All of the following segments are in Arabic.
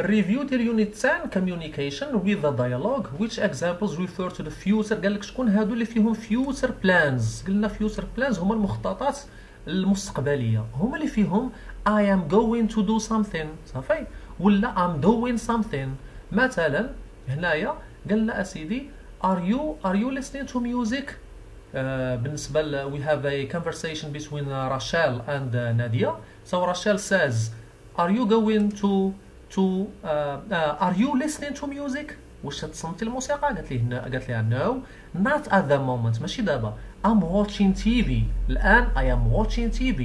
الريفيو ديال يونيت 10 communication with the dialogue which examples refer to the future قال لك شكون هادو اللي فيهم future plans قلنا future plans هما المخططات المستقبليه هما اللي فيهم I am going to do something صافي ولا I'm doing something مثلا هنايا قالنا اسيدي are you are you listening to music uh, بالنسبة ل we have a conversation between uh, Rachel and uh, Nadia so Rachel says are you going to uh, are you listening to music? واش تصنتي الموسيقى؟ قالت لي قالت لها no. Not at the moment. ماشي دابا. I'm watching TV الآن I am watching TV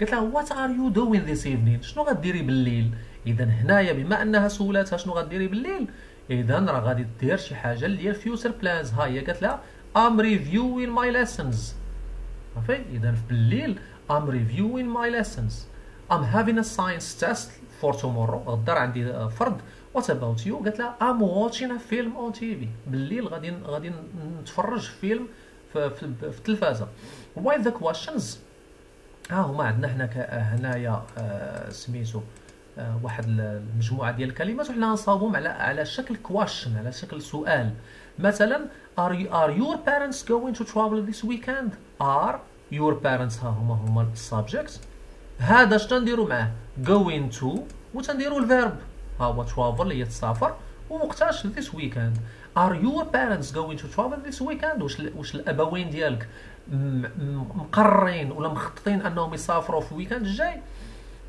قالت لها what are you doing this evening? شنو غديري بالليل؟ اذا هنايا بما أنها سولاتها شنو غديري بالليل؟ اذا راه غادي دير شي حاجة اللي هي ال future plans ها هي قالت لها I'm reviewing my lessons. صافي اذا في بالليل I'm reviewing my lessons. I'm having a science test. For tomorrow غدا عندي فرض what about you قالت لها I'm watching a film on TV بالليل غادي غادي نتفرج في فيلم في, في, في التلفازة. Why the questions ها هما عندنا هنايا آه سميتو آه واحد المجموعة ديال الكلمات وحنا غنصاوبهم على على شكل question على شكل سؤال. مثلا are, you, are your parents going to travel this weekend? Are your parents ها هما هما ال subject هذا اش تنديروا معاه؟ Going to وتنديروا ال verb. ها هو travel اللي هي تسافر ووقتاش this weekend. Are your parents going to travel this weekend واش واش الأبوين ديالك مقررين ولا مخططين أنهم يسافروا في ال weekend الجاي؟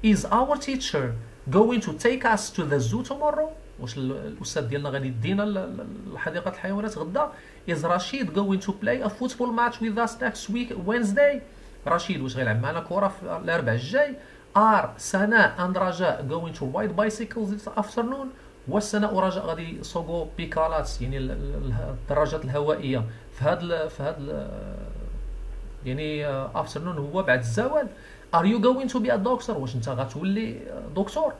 Is our teacher going to take us to the zoo tomorrow? واش الأستاذ ديالنا غادي يدينا لحديقه الحيوانات غدا؟ Is رشيد going to play a football match with us next week Wednesday? رشيد واش غيلعب معنا كرة في الأربعاء الجاي؟ Are سناء and رجاء going to ride bicycles this afternoon. واش سناء ورجاء غادي يسوقوا بيكالات يعني الدراجات الهوائية. في هذا في هذا يعني afternoon هو بعد الزوال. Are you going to be a doctor واش انت غتولي دكتور؟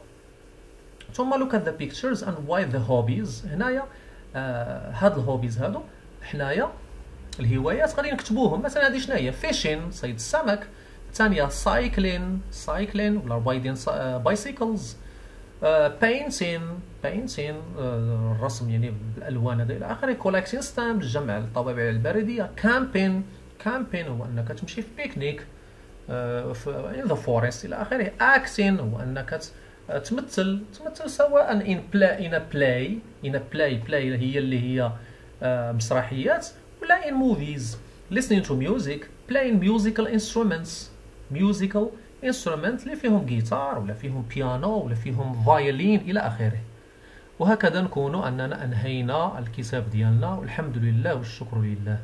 ثم look at the pictures and write the hobbies. هنايا آه هاد ال hobbies هادو حنايا الهوايات غادي نكتبوهم. مثلا هادي شنو هي fishing صيد السمك. الثانية cycling cycling ولا riding bicycles painting painting الرسم يعني بالألوان هذا إلى آخره. collection stamp جمع الطوابع البريدية. camping camping هو أنك تمشي في بيكنيك في the forest إلى آخره. acting هو أنك تمثل تمثل سواء in pla- in play in play play هي اللي هي مسرحيات ولا in movies. listening to music playing musical instruments. Musical instrument اللي فيهم جيتار ولا فيهم بيانو ولا فيهم violin إلى آخره. وهكذا نكون أننا أنهينا الكتاب ديالنا والحمد لله والشكر لله.